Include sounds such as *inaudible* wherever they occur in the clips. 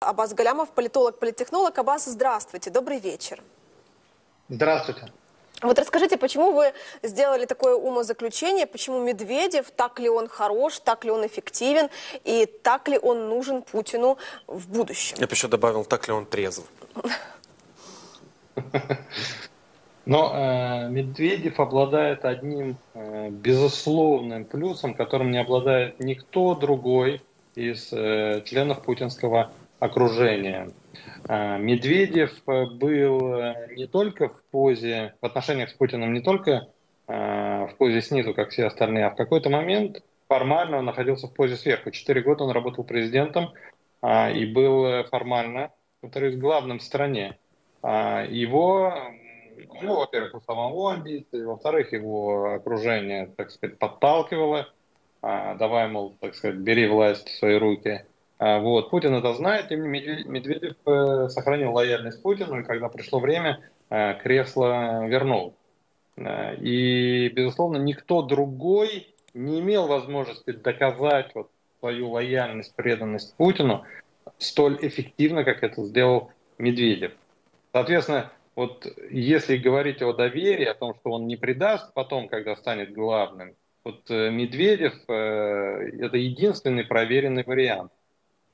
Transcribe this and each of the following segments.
Абаз Галямов, политолог-политтехнолог. Абаз, здравствуйте, добрый вечер. Здравствуйте. Вот расскажите, почему вы сделали такое умозаключение, почему Медведев, так ли он хорош, так ли он эффективен, и так ли он нужен Путину в будущем? Я бы еще добавил, так ли он трезв. *laughs* Но э, Медведев обладает одним э, безусловным плюсом, которым не обладает никто другой из э, членов путинского окружения. Э, Медведев э, был э, не только в позе, в отношениях с Путиным не только в позе снизу, как все остальные, а в какой-то момент формально он находился в позе сверху. Четыре года он работал президентом и был формально, повторюсь, главным в стране. Его, ну, во-первых, у самого амбиции, во-вторых, его окружение, так сказать, подталкивало, давай, мол, так сказать, бери власть в свои руки – а, вот. Путин это знает, менее Медведев э, сохранил лояльность Путину, и когда пришло время, э, кресло вернул. Э, и, безусловно, никто другой не имел возможности доказать вот свою лояльность, преданность Путину столь эффективно, как это сделал Медведев. Соответственно, вот если говорить о доверии, о том, что он не предаст потом, когда станет главным, вот Медведев – это единственный проверенный вариант.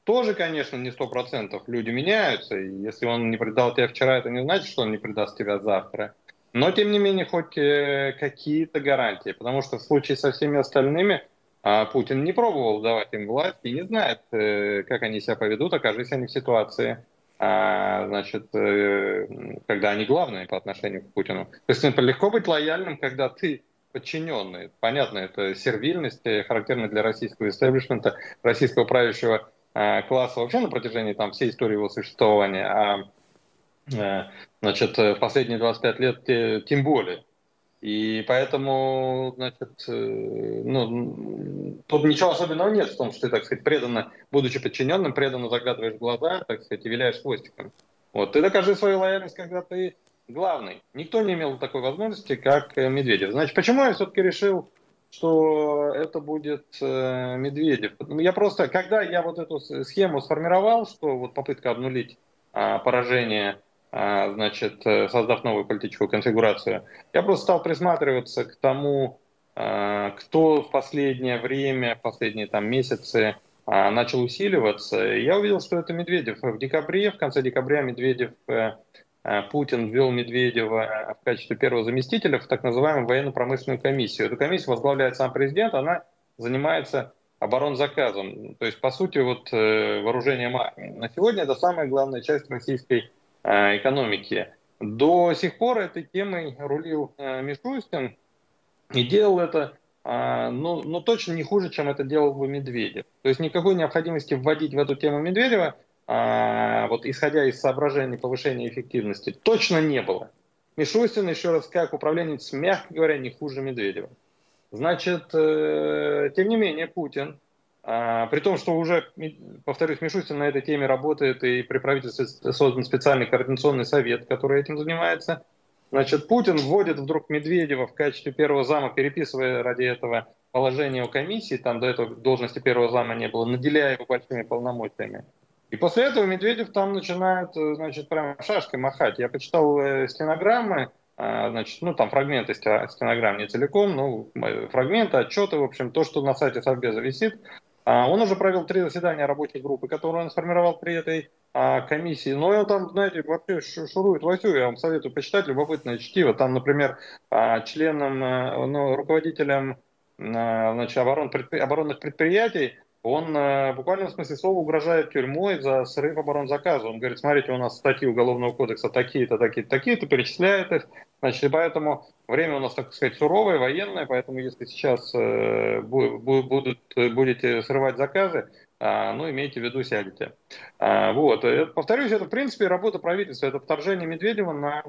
Тоже, конечно, не сто процентов. Люди меняются. И если он не предал тебя вчера, это не значит, что он не предаст тебя завтра. Но, тем не менее, хоть э, какие-то гарантии. Потому что в случае со всеми остальными а, Путин не пробовал давать им власть и не знает, э, как они себя поведут, окажись они в ситуации, а, значит, э, когда они главные по отношению к Путину. То есть легко быть лояльным, когда ты подчиненный. Понятно, это сервильность, характерная для российского истеблишмента, российского правящего класса вообще на протяжении там, всей истории его существования, а э, значит, в последние 25 лет тем более. И поэтому, значит, э, ну, тут ничего особенного нет в том, что ты, так сказать, преданно, будучи подчиненным, преданно заглядываешь в глаза, так сказать, и виляешь хвостиком. Вот, ты докажи свою лояльность, когда ты главный. Никто не имел такой возможности, как Медведев. Значит, почему я все-таки решил что это будет э, Медведев. Я просто, когда я вот эту схему сформировал, что вот попытка обнулить э, поражение, э, значит, создав новую политическую конфигурацию, я просто стал присматриваться к тому, э, кто в последнее время, в последние там месяцы э, начал усиливаться. Я увидел, что это Медведев. В декабре, в конце декабря Медведев Э, Путин ввел Медведева в качестве первого заместителя в так называемую военно-промышленную комиссию. Эту комиссию возглавляет сам президент, она занимается оборонзаказом, то есть, по сути, вот э, вооружением армии. На сегодня это самая главная часть российской э, экономики. До сих пор этой темой рулил Мишустин и делал это ну, ну, точно не хуже, чем это делал бы Медведев. То есть никакой необходимости вводить в эту тему Медведева вот исходя из соображений повышения эффективности, точно не было. Мишустин, еще раз, как управленец, мягко говоря, не хуже Медведева. Значит, э, тем не менее, Путин, э, при том, что уже, повторюсь, Мишустин на этой теме работает, и при правительстве создан специальный координационный совет, который этим занимается, значит, Путин вводит вдруг Медведева в качестве первого зама, переписывая ради этого положение о комиссии, там до этого должности первого зама не было, наделяя его большими полномочиями. И после этого Медведев там начинает, э, значит, прям шашкой махать. Я почитал э, стенограммы, э, значит, ну, там фрагменты стенограмм, не целиком, ну, фрагменты, отчеты, в общем, то, что на сайте Совбеза висит. А, он уже провел три заседания рабочей группы, которые он сформировал при этой а, комиссии. Но он там, знаете, вообще шурует вовсю. Я вам советую почитать любопытное чтиво. Там, например, а, членом, ну, руководителем значит, оборонных предприятий он э, в смысле слова угрожает тюрьмой за срыв оборонзаказа. Он говорит, смотрите, у нас статьи Уголовного кодекса такие-то, такие-то, такие-то, перечисляет их. Значит, поэтому время у нас, так сказать, суровое, военное, поэтому если сейчас э, будут, будете срывать заказы, э, ну, имейте в виду, сядете. Э, вот. Повторюсь, это, в принципе, работа правительства, это вторжение Медведева на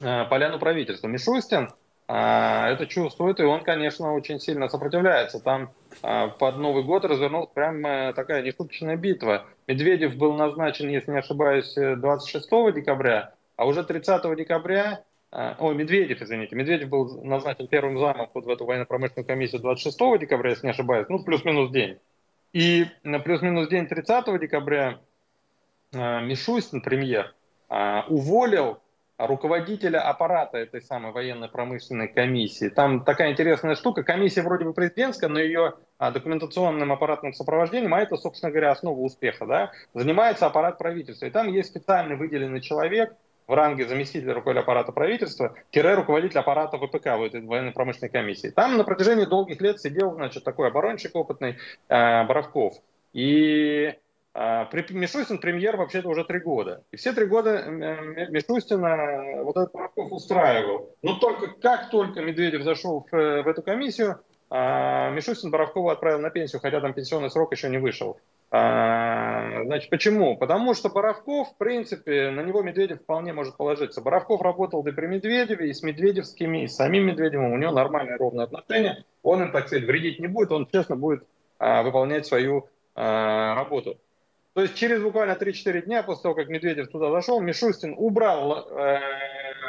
э, поляну правительства. Мишустин а, это чувствует, и он, конечно, очень сильно сопротивляется. Там а, под Новый год развернулась прям такая нешуточная битва. Медведев был назначен, если не ошибаюсь, 26 декабря, а уже 30 декабря а, Ой, Медведев, извините. Медведев был назначен первым замом вот в эту военно-промышленную комиссию 26 декабря, если не ошибаюсь, ну, плюс-минус день. И на плюс-минус день 30 декабря Мишустин, премьер, уволил руководителя аппарата этой самой военно-промышленной комиссии. Там такая интересная штука. Комиссия вроде бы президентская, но ее документационным аппаратным сопровождением, а это, собственно говоря, основа успеха, да, занимается аппарат правительства. И там есть специальный выделенный человек в ранге заместителя руководителя аппарата правительства, тире руководитель аппарата ВПК, в этой военно-промышленной комиссии. Там на протяжении долгих лет сидел, значит, такой оборонщик опытный э, Боровков. И а, Мишустин премьер вообще-то уже три года. И все три года Мишустина вот этот Порошков устраивал. Но только как только Медведев зашел в, в эту комиссию, а, Мишустин Боровкова отправил на пенсию, хотя там пенсионный срок еще не вышел. А, значит, почему? Потому что Боровков, в принципе, на него Медведев вполне может положиться. Боровков работал и при Медведеве, и с Медведевскими, и с самим Медведевым. У него нормальные ровные отношения. Он им, так сказать, вредить не будет, он честно будет выполнять свою работу. То есть через буквально 3-4 дня после того, как Медведев туда зашел, Мишустин убрал э,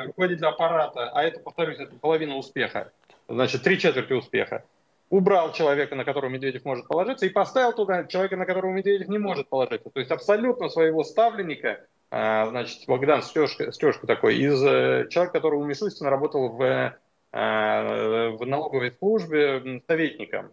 руководителя аппарата, а это, повторюсь, это половина успеха, значит, три четверти успеха. Убрал человека, на которого Медведев может положиться, и поставил туда человека, на которого Медведев не может положиться. То есть абсолютно своего ставленника, э, значит, Богдан Стешка, Стешка такой, из э, человека, который у Мишустина работал в, э, в налоговой службе советником.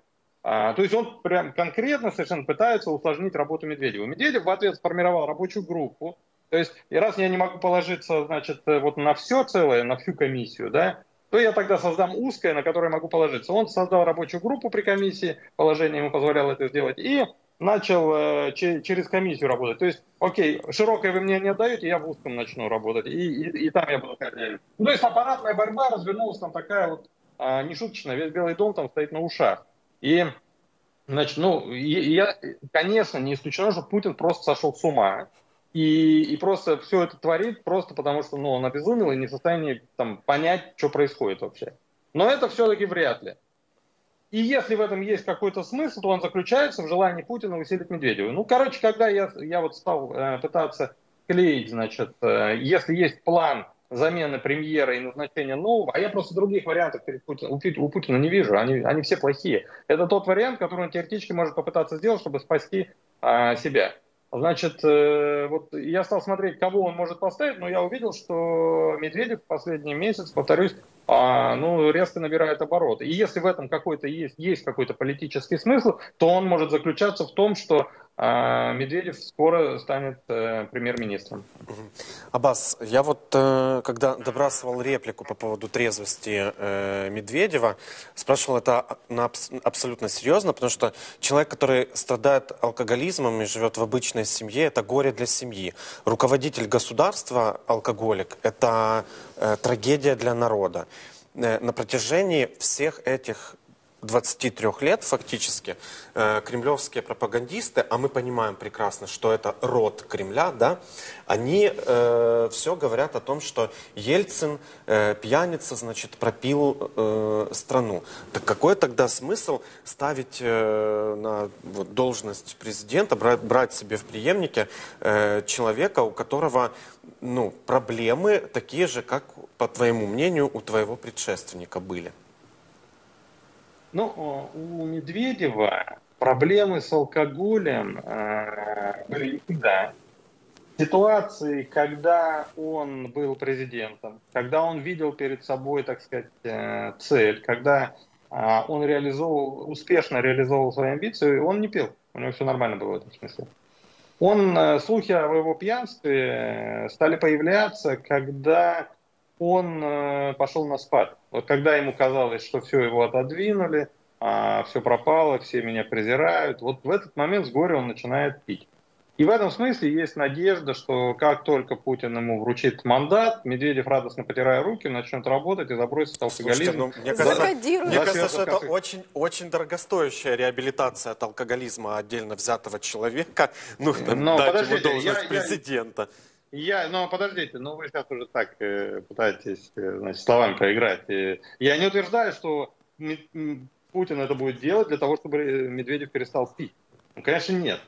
А, то есть он прям конкретно совершенно пытается усложнить работу Медведева. Медведев в ответ сформировал рабочую группу. То есть, и раз я не могу положиться, значит, вот на все целое, на всю комиссию, да, то я тогда создам узкое, на которое могу положиться. Он создал рабочую группу при комиссии, положение ему позволяло это сделать, и начал э, через комиссию работать. То есть, окей, широкое вы мне не отдаете, я в узком начну работать, и, и, и там я буду хозяин. Ну, то есть аппаратная борьба развернулась там такая вот а, нешуточная, весь Белый дом там стоит на ушах. И, значит, ну, я, конечно, не исключено, что Путин просто сошел с ума. И, и просто все это творит просто потому, что ну, он обезумел и не в состоянии там, понять, что происходит вообще. Но это все-таки вряд ли. И если в этом есть какой-то смысл, то он заключается в желании Путина усилить Медведева. Ну, короче, когда я, я вот стал э, пытаться клеить, значит, э, если есть план замены премьера и назначения нового, а я просто других вариантов перед Путин, у, Путина не вижу, они, они все плохие. Это тот вариант, который он теоретически может попытаться сделать, чтобы спасти а, себя. Значит, э, вот я стал смотреть, кого он может поставить, но я увидел, что Медведев в последний месяц, повторюсь, а, ну, резко набирает обороты. И если в этом какой-то есть, есть какой-то политический смысл, то он может заключаться в том, что а Медведев скоро станет э, премьер-министром. Аббас, я вот, э, когда добрасывал реплику по поводу трезвости э, Медведева, спрашивал это на абс абсолютно серьезно, потому что человек, который страдает алкоголизмом и живет в обычной семье, это горе для семьи. Руководитель государства, алкоголик, это э, трагедия для народа. Э, на протяжении всех этих 23 лет фактически э, кремлевские пропагандисты, а мы понимаем прекрасно, что это род Кремля, да, они э, все говорят о том, что Ельцин э, пьяница, значит, пропил э, страну. Так какой тогда смысл ставить э, на вот, должность президента, брать, брать себе в преемнике э, человека, у которого ну, проблемы такие же, как, по твоему мнению, у твоего предшественника были? Ну, у Медведева проблемы с алкоголем э, были всегда. Ситуации, когда он был президентом, когда он видел перед собой, так сказать, э, цель, когда э, он реализовывал, успешно реализовывал свои амбиции, он не пил. У него все нормально было в этом смысле. Он, слухи о его пьянстве стали появляться, когда он пошел на спад. Вот когда ему казалось, что все его отодвинули, а все пропало, все меня презирают, вот в этот момент с горя он начинает пить. И в этом смысле есть надежда, что как только Путин ему вручит мандат, Медведев, радостно потирая руки, начнет работать и забросит алкоголизм. Слушайте, ну, мне кажется, мне кажется что это очень, очень дорогостоящая реабилитация от алкоголизма отдельно взятого человека. Ну, Но, дать ему должность я, президента. Я... Я, ну, подождите, ну вы сейчас уже так э, пытаетесь э, значит, словами поиграть. Э, я не утверждаю, что Путин это будет делать для того, чтобы э, Медведев перестал пить. Ну, конечно, нет.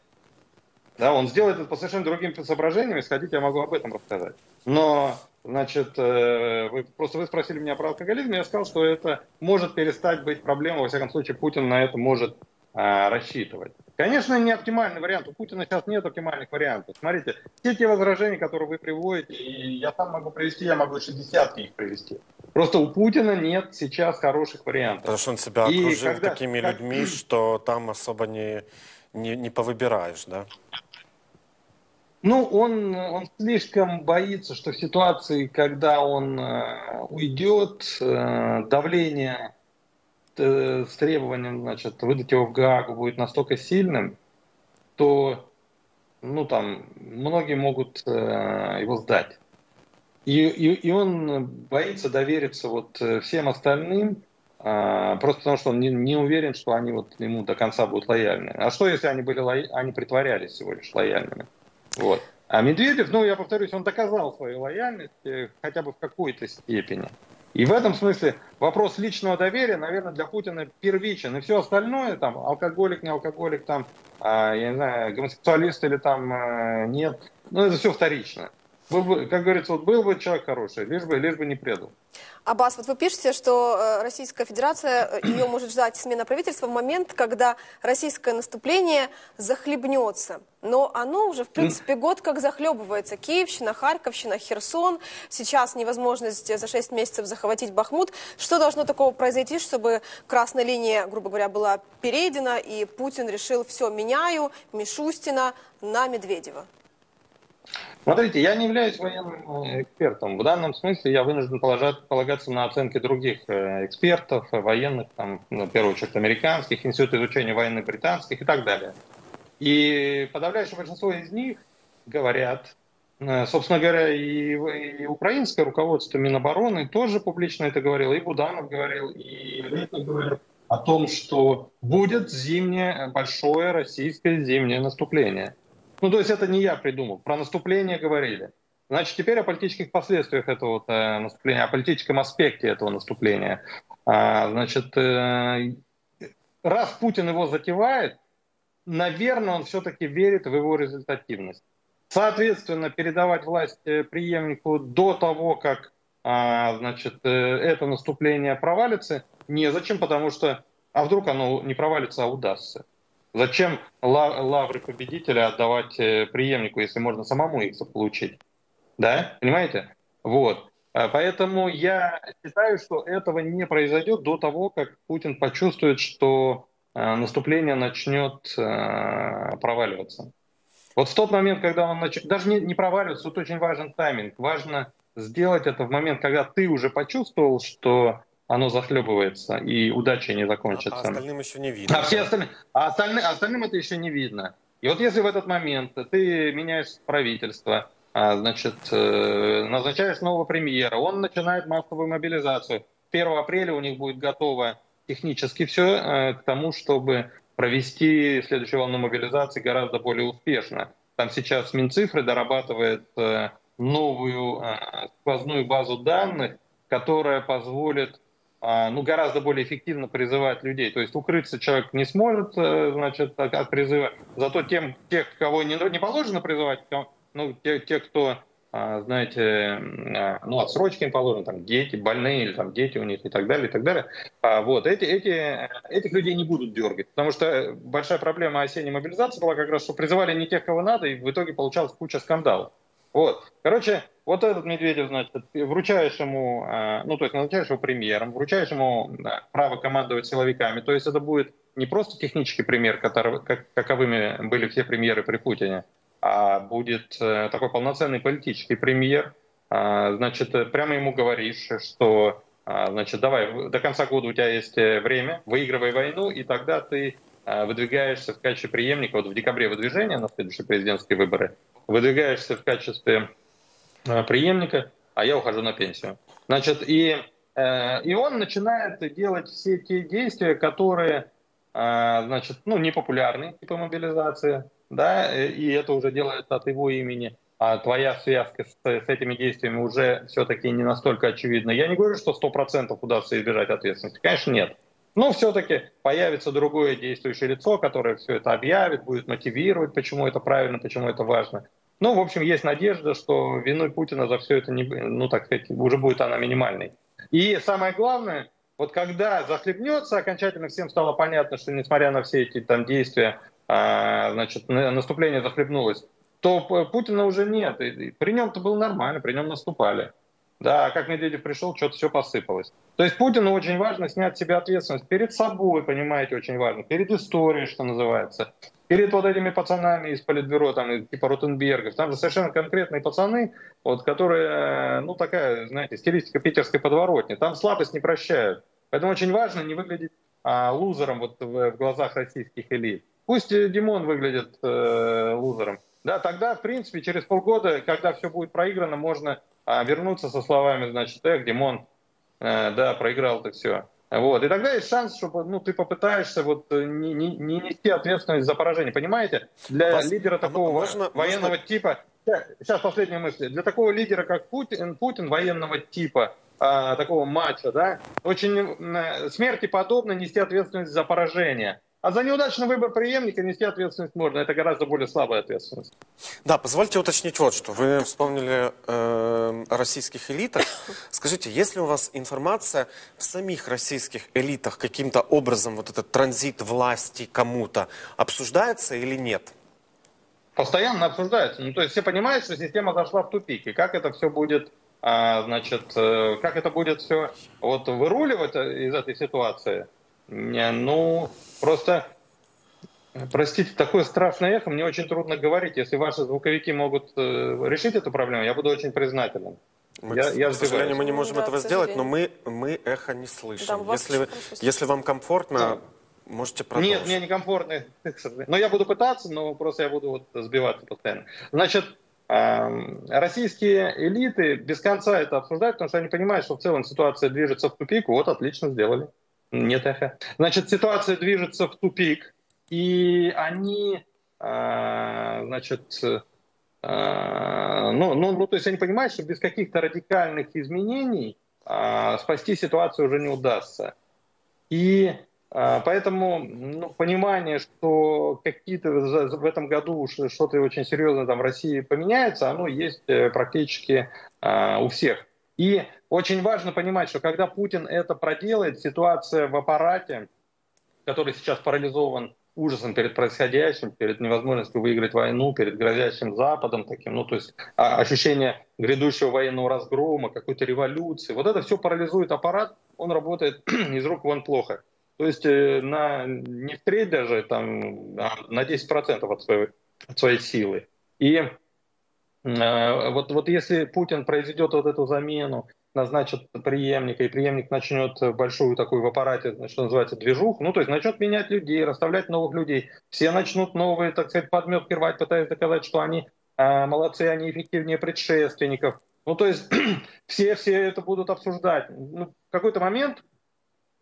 Да, он сделает это по совершенно другим соображениям, если хотите, я могу об этом рассказать. Но, значит, э, вы, просто вы спросили меня про алкоголизм, я сказал, что это может перестать быть проблемой, во всяком случае, Путин на это может а, рассчитывать. Конечно, не оптимальный вариант. У Путина сейчас нет оптимальных вариантов. Смотрите, все те возражения, которые вы приводите, и я сам могу привести, я могу еще десятки их привести. Просто у Путина нет сейчас хороших вариантов. Потому что он себя и окружил когда, такими как... людьми, что там особо не, не, не повыбираешь, да? Ну, он, он слишком боится, что в ситуации, когда он э, уйдет, э, давление Э, с требованием, значит, выдать его в Гаагу будет настолько сильным, то, ну, там, многие могут э, его сдать. И, и, и он боится довериться вот э, всем остальным, э, просто потому что он не, не уверен, что они вот ему до конца будут лояльны. А что, если они были лоя... они притворялись всего лишь лояльными? Вот. А Медведев, ну, я повторюсь, он доказал свою лояльность э, хотя бы в какой-то степени. И в этом смысле вопрос личного доверия, наверное, для Путина первичен. И все остальное, там, алкоголик, не алкоголик, там, а, я не знаю, гомосексуалист или там а, нет, ну, это все вторично. Был бы, как говорится, вот был бы человек хороший, лишь бы, лишь бы не предал. Аббас, вот вы пишете, что э, Российская Федерация, э, ее может ждать смена правительства в момент, когда российское наступление захлебнется. Но оно уже, в принципе, год как захлебывается. Киевщина, Харьковщина, Херсон. Сейчас невозможность за 6 месяцев захватить Бахмут. Что должно такого произойти, чтобы красная линия, грубо говоря, была перейдена, и Путин решил, все, меняю Мишустина на Медведева? Смотрите, я не являюсь военным э, экспертом. В данном смысле я вынужден полагаться на оценки других э, экспертов, э, военных, там, ну, в первую очередь американских, институтов изучения военных британских и так далее. И подавляющее большинство из них говорят, собственно говоря, и, и украинское руководство Минобороны тоже публично это говорило, и Буданов говорил, и Летов говорил о том, что будет зимнее, большое российское зимнее наступление – ну, то есть это не я придумал. Про наступление говорили. Значит, теперь о политических последствиях этого вот, э, наступления, о политическом аспекте этого наступления. А, значит, э, раз Путин его затевает, наверное, он все-таки верит в его результативность. Соответственно, передавать власть э, преемнику до того, как а, значит, э, это наступление провалится, незачем, потому что, а вдруг оно не провалится, а удастся. Зачем лавры победителя отдавать э, преемнику, если можно самому их заполучить? Да, понимаете? Вот. А поэтому я считаю, что этого не произойдет до того, как Путин почувствует, что э, наступление начнет э, проваливаться. Вот в тот момент, когда он начнет, даже не, не проваливаться, тут очень важен тайминг. Важно сделать это в момент, когда ты уже почувствовал, что оно захлебывается, и удача не закончится. А остальным еще не видно. А, все остальные, а остальным, остальным это еще не видно. И вот если в этот момент ты меняешь правительство, а, значит, э, назначаешь нового премьера, он начинает массовую мобилизацию. 1 апреля у них будет готово технически все э, к тому, чтобы провести следующую волну мобилизации гораздо более успешно. Там сейчас Минцифры дорабатывает э, новую сквозную базу данных, которая позволит а, ну, гораздо более эффективно призывать людей. То есть укрыться человек не сможет, э, значит, от призыва. Зато тем, тех, кого не, не положено призывать, ну, те, те кто, а, знаете, а, ну, отсрочки им положено, там, дети, больные, или там дети у них и так далее, и так далее. Вот, эти, эти, этих людей не будут дергать, потому что большая проблема осенней мобилизации была как раз, что призывали не тех, кого надо, и в итоге получалась куча скандалов. Вот. Короче, вот этот Медведев, значит, вручаешь ему, а, ну, то есть назначаешь его премьером, вручаешь ему да, право командовать силовиками. То есть это будет не просто технический пример, который, как, каковыми были все премьеры при Путине, а будет э, такой полноценный политический премьер. А, значит, прямо ему говоришь, что, а, значит, давай, до конца года у тебя есть э, время, выигрывай войну, и тогда ты выдвигаешься в качестве преемника, вот в декабре выдвижения на следующие президентские выборы, выдвигаешься в качестве э, преемника, а я ухожу на пенсию. Значит, и, э, и он начинает делать все те действия, которые, э, значит, ну, непопулярны, типа мобилизации, да, и это уже делается от его имени, а твоя связка с, с этими действиями уже все-таки не настолько очевидна. Я не говорю, что 100% удастся избежать ответственности. Конечно, нет. Но все-таки появится другое действующее лицо, которое все это объявит, будет мотивировать, почему это правильно, почему это важно. Ну, в общем, есть надежда, что виной Путина за все это, не, ну, так сказать, уже будет она минимальной. И самое главное, вот когда захлебнется, окончательно всем стало понятно, что несмотря на все эти там действия а, значит, наступление захлебнулось, то Путина уже нет. И при нем-то было нормально, при нем наступали. Да, а как Медведев пришел, что-то все посыпалось. То есть Путину очень важно снять с себя ответственность перед собой, понимаете, очень важно, перед историей, что называется, перед вот этими пацанами из Политбюро, там, типа Ротенбергов. Там же совершенно конкретные пацаны, вот, которые, э, ну, такая, знаете, стилистика питерской подворотни. Там слабость не прощают. Поэтому очень важно не выглядеть а, лузером вот в, в глазах российских элит. Пусть Димон выглядит э, лузером. Да, тогда, в принципе, через полгода, когда все будет проиграно, можно а вернуться со словами, значит, эх, Димон, э, да, проиграл так все. Вот. И тогда есть шанс, что ну, ты попытаешься вот э, не, не, не нести ответственность за поражение. Понимаете? Для Вас... лидера а такого можно, военного можно... типа... Сейчас последняя мысль. Для такого лидера, как Путин, Путин военного типа, а, такого матча, да, очень э, смерти подобно нести ответственность за поражение. А за неудачный выбор преемника нести ответственность можно. Это гораздо более слабая ответственность. Да, позвольте уточнить вот что. Вы вспомнили э, о российских элитах. Скажите, есть ли у вас информация в самих российских элитах каким-то образом вот этот транзит власти кому-то обсуждается или нет? Постоянно обсуждается. Ну, то есть все понимают, что система зашла в тупик. И как это все будет, а, значит, э, как это будет все вот выруливать из этой ситуации – ну, просто, простите, такое страшное эхо, мне очень трудно говорить. Если ваши звуковики могут э, решить эту проблему, я буду очень признателен. Мы, я, я к сожалению, мы не можем да, этого сделать, но мы, мы эхо не слышим. Да, если, если вам комфортно, да. можете продолжить. Нет, мне некомфортно. *laughs* Но я буду пытаться, но просто я буду вот сбиваться постоянно. Значит, российские элиты без конца это обсуждают, потому что они понимают, что в целом ситуация движется в тупик. Вот, отлично сделали. Нет эхо. Значит, ситуация движется в тупик, и они, э, значит, э, ну, ну, ну, то есть они понимают, что без каких-то радикальных изменений э, спасти ситуацию уже не удастся. И Поэтому ну, понимание, что какие-то в этом году что-то очень серьезно там в России поменяется, оно есть э, практически у всех. И очень важно понимать, что когда Путин это проделает, ситуация в аппарате, который сейчас парализован ужасом перед происходящим, перед невозможностью выиграть войну, перед грозящим Западом таким, ну то есть а, ощущение грядущего военного разгрома, какой-то революции, вот это все парализует аппарат, он работает *clears throat* из рук вон плохо. То есть э, на, не в треть даже, там, а на 10% от своей, от своей силы. И Э, вот, вот если Путин произведет вот эту замену, назначит преемника, и преемник начнет большую такую в аппарате, что называется, движуху, ну, то есть начнет менять людей, расставлять новых людей, все начнут новые, так сказать, подметки рвать, пытаясь доказать, что они э, молодцы, они эффективнее предшественников. Ну, то есть *clears throat* все, все это будут обсуждать. Ну, в какой-то момент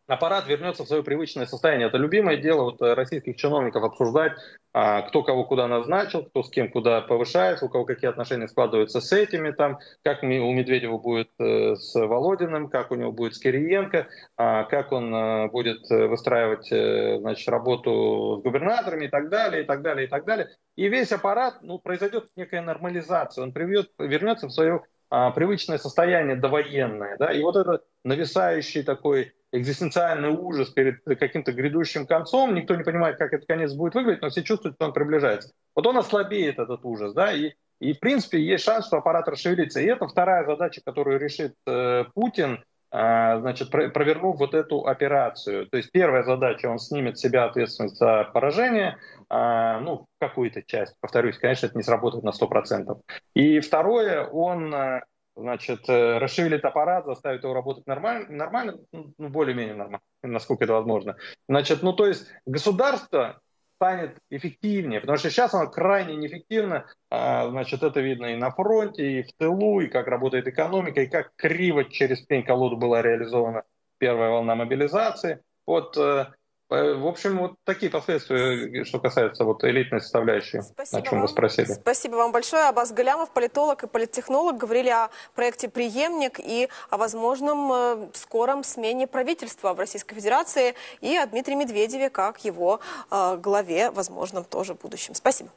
аппарат вернется в свое привычное состояние. Это любимое дело вот э, российских чиновников обсуждать, а, кто кого куда назначил, кто с кем куда повышается, у кого какие отношения складываются с этими, там, как у Медведева будет э, с Володиным, как у него будет с Кириенко, а, как он э, будет выстраивать значит, работу с губернаторами и так далее, и так далее, и так далее. И весь аппарат, ну, произойдет некая нормализация, он приведет, вернется в свое а, привычное состояние довоенное, да, и вот это нависающий такой экзистенциальный ужас перед каким-то грядущим концом, никто не понимает, как этот конец будет выглядеть, но все чувствуют, что он приближается. Вот он ослабеет, этот ужас, да, и, и в принципе есть шанс, что аппарат расшевелится. И это вторая задача, которую решит э, Путин, э, значит, про, провернув вот эту операцию. То есть первая задача, он снимет с себя ответственность за поражение, э, ну, какую-то часть, повторюсь, конечно, это не сработает на 100%. И второе, он э, значит, э, расшевелит аппарат, заставит его работать нормально, нормально ну, более-менее нормально, насколько это возможно. Значит, ну, то есть государство станет эффективнее, потому что сейчас оно крайне неэффективно, а, значит, это видно и на фронте, и в тылу, и как работает экономика, и как криво через пень-колоду была реализована первая волна мобилизации. Вот э, в общем, вот такие последствия, что касается вот элитной составляющей, Спасибо о чем вам. вы спросили. Спасибо вам большое. Абаз Галямов, политолог и политтехнолог, говорили о проекте «Преемник» и о возможном э, скором смене правительства в Российской Федерации и о Дмитрии Медведеве как его э, главе, возможном тоже будущем. Спасибо.